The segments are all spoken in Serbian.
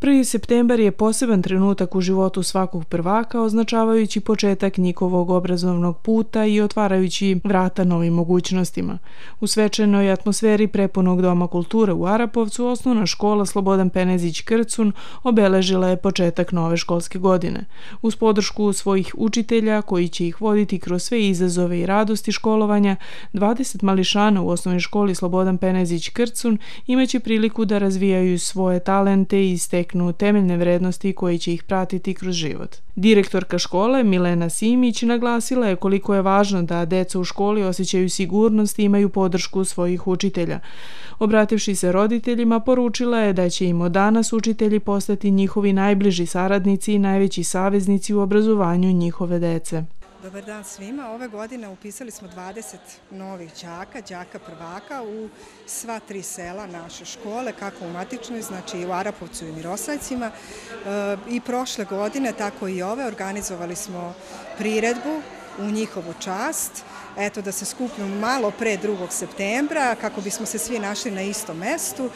1. septembar je poseban trenutak u životu svakog prvaka, označavajući početak njihovog obrazovnog puta i otvarajući vrata novim mogućnostima. U svečanoj atmosferi prepunog Doma kulture u Arapovcu osnovna škola Slobodan Penezić Krcun obeležila je početak nove školske godine. Uz podršku svojih učitelja koji će ih voditi kroz sve izazove i radosti školovanja, 20 mališana u osnovnoj školi Slobodan Penezić Krcun imaće priliku da razvijaju svoje talente i steknu temeljne vrednosti koje će ih pratiti kroz život. Direktorka škole Milena Simić naglasila je koliko je važno da deca u školi osjećaju sigurnost i imaju podršku svojih učitelja. Obrativši se roditeljima, poručila je da će im od danas učitelji postati njihovi najbliži saradnici i najveći saveznici u obrazovanju njihove dece. Dobar dan svima. Ove godine upisali smo 20 novih đaka, đaka prvaka u sva tri sela naše škole, kako u Matičnoj, znači i u Arapovcu i Mirosajcima. E, I prošle godine, tako i ove, organizovali smo priredbu u njihovu čast eto da se skupimo malo pre 2. septembra kako bismo se svi našli na istom mestu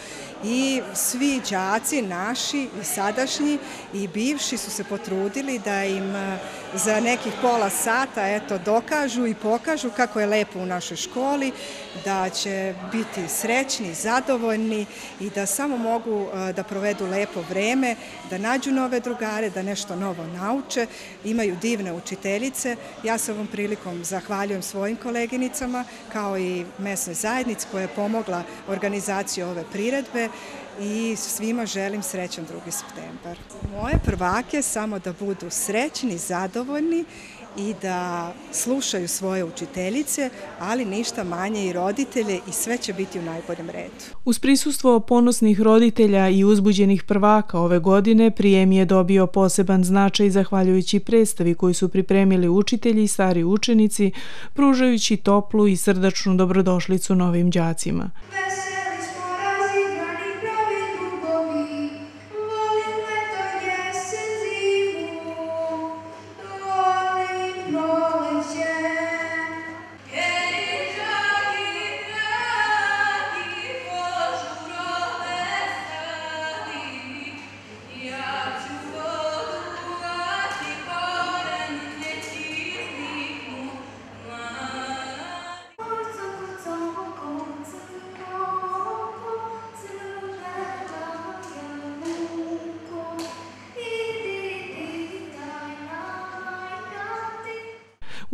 i svi đaci naši i sadašnji i bivši su se potrudili da im e, za nekih pola sata eto dokažu i pokažu kako je lepo u našoj školi, da će biti srećni, zadovoljni i da samo mogu e, da provedu lepo vreme, da nađu nove drugare, da nešto novo nauče, imaju divne učiteljice. Ja se ovom prilikom zahvaljujem svojim koleginicama kao i mesnoj zajednici koja je pomogla organizaciju ove priredbe i svima želim srećan 2. septembar. Moje prvake samo da budu srećni, zadovoljni i da slušaju svoje učiteljice, ali ništa manje i roditelje i sve će biti u najboljem redu. Uz prisustvo ponosnih roditelja i uzbuđenih prvaka ove godine prijem je dobio poseban značaj zahvaljujući predstavi koju su pripremili učitelji i stari učenici, pružajući toplu i srdačnu dobrodošlicu novim đacima.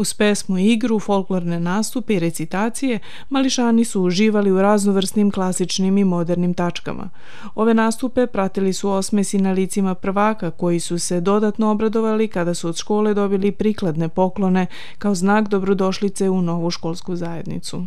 Uz pesmu igru, folklorne nastupe i recitacije, mališani su uživali u raznovrsnim klasičnim i modernim tačkama. Ove nastupe pratili su osmesi na licima prvaka koji su se dodatno obradovali kada su od škole dobili prikladne poklone kao znak dobrodošlice u novu školsku zajednicu.